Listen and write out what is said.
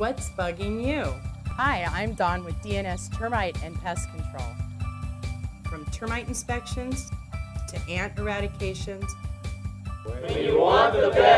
What's bugging you? Hi, I'm Dawn with D&S Termite and Pest Control. From termite inspections to ant eradications, When you want the best.